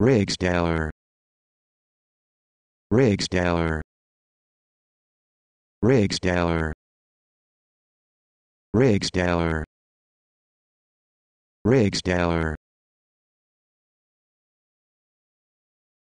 Rigsdaler. Rigsdaler. Rigsdaler. Rigsdaler. Rigsdaler.